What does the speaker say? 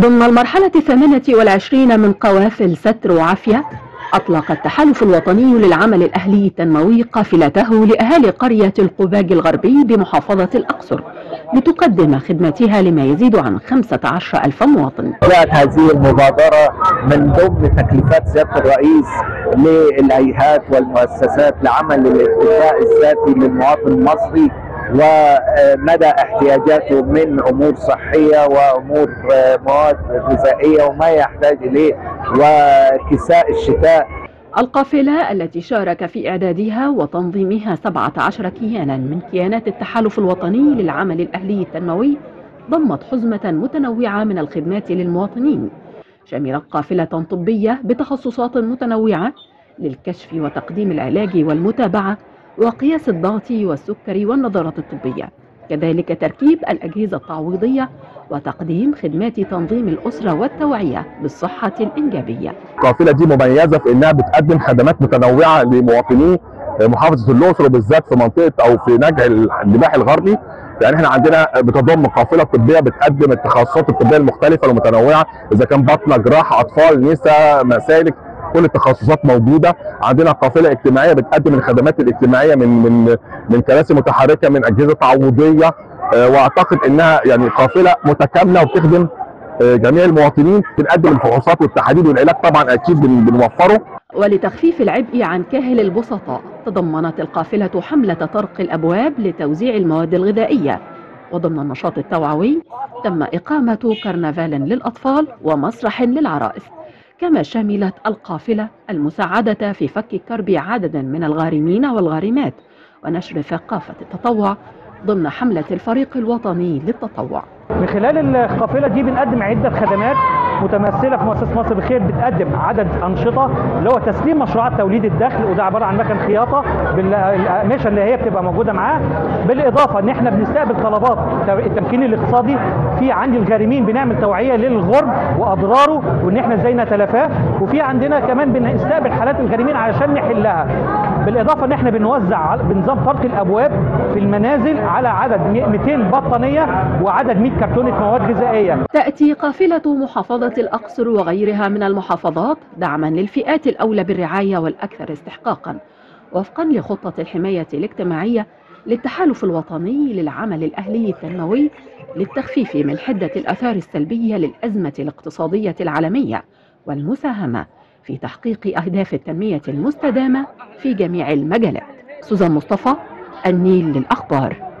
ضمن المرحلة الثامنة والعشرين من قوافل ستر وعافية أطلق التحالف الوطني للعمل الأهلي التنموي قافلته لأهالي قرية القباج الغربي بمحافظة الأقصر لتقدم خدماتها لما يزيد عن 15 ألف مواطن. جاءت هذه المبادرة من ضمن تكليفات سيادة الرئيس للهيئات والمؤسسات لعمل الاكتفاء الذاتي للمواطن المصري ومدى احتياجاته من أمور صحية وأمور مواد غذائية وما يحتاج إليه وكساء الشتاء. القافلة التي شارك في إعدادها وتنظيمها 17 كيانا من كيانات التحالف الوطني للعمل الأهلي التنموي ضمت حزمة متنوعة من الخدمات للمواطنين. شملت قافلة طبية بتخصصات متنوعة للكشف وتقديم العلاج والمتابعة وقياس الضغط والسكري والنظارات الطبية. كذلك تركيب الأجهزة التعويضية وتقديم خدمات تنظيم الأسرة والتوعية بالصحة الإنجابية. القافلة دي مميزة في إنها بتقدم خدمات متنوعة لمواطني محافظة الأقصر وبالذات في منطقة أو في نجع النباح الغربي. يعني إحنا عندنا بتضم قافلة طبية بتقدم التخصصات الطبية المختلفة والمتنوعه إذا كان بطنه جراحة أطفال نساء مسالك. كل التخصصات موجودة. عندنا قافلة اجتماعية بتقدم الخدمات الاجتماعية من من من كراسي متحركة من أجهزة تعويضية وأعتقد إنها يعني قافلة متكاملة وبتخدم جميع المواطنين بنقدم الفحوصات والتحاليل والعلاج طبعا أكيد بنوفره. ولتخفيف العبء عن كاهل البسطاء تضمنت القافلة حملة طرق الأبواب لتوزيع المواد الغذائية. وضمن النشاط التوعوي تم إقامة كرنفال للأطفال ومسرح للعرائس. كما شملت القافلة المساعدة في فك كرب عدد من الغارمين والغارمات ونشر ثقافة التطوع ضمن حملة الفريق الوطني للتطوع. من خلال القافلة دي بنقدم عدة خدمات متمثلة في مؤسسة مصر بخير بتقدم عدد أنشطة اللي هو تسليم مشروعات توليد الدخل وده عبارة عن مكن خياطة بالاقمشه اللي هي بتبقى موجودة معاه. بالإضافة إن إحنا بنستقبل طلبات التمكين الاقتصادي. في عندي الغارمين بنعمل توعية للغرب وأضراره وإن إحنا إزاي نتلافاه. وفي عندنا كمان بنستقبل حالات الغارمين علشان نحلها. بالإضافة إن إحنا بنوزع بنظام طرق الأبواب في المنازل على عدد 200 بطانية وعدد 100 كرتونة مواد غذائية. تأتي قافلة محافظة الأقصر وغيرها من المحافظات دعما للفئات الأولى بالرعاية والأكثر استحقاقا وفقا لخطة الحماية الاجتماعية للتحالف الوطني للعمل الأهلي التنموي للتخفيف من حدة الأثار السلبية للأزمة الاقتصادية العالمية والمساهمة في تحقيق أهداف التنمية المستدامة في جميع المجالات. سوزان مصطفى النيل للأخبار.